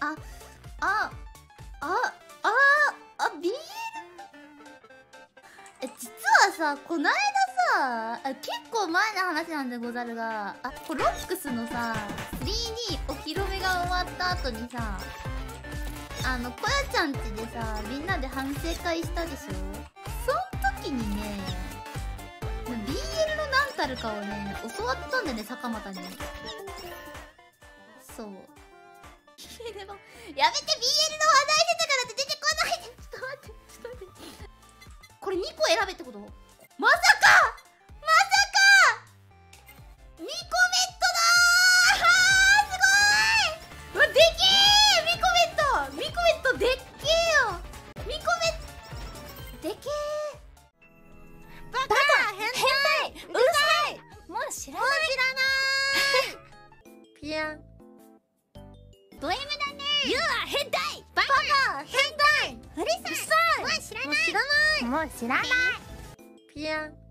あああああ BL え実はさこないださ結構前の話なんでござるがあこロックスのさ 3D お披露目が終わった後にさあのこやちゃんちでさみんなで反省会したでしょ？そん時にね BL の何たるかをね教わったんだよね坂本に。でもやめて BL の話題出たからって出てこないで。ちょっと待ってちょっと待って。これ2個選べってこと？まさか！まさか！ミコメットだー！すごい！うわでけえミコメット！ミコメットでっけえよ！ミコメット？でけえバカ！変態！うるさい！もう知らもう知らない！ピアンド M だね。ユア変態バカ。変態。さ知らもう知らない。もう知らない。ピアン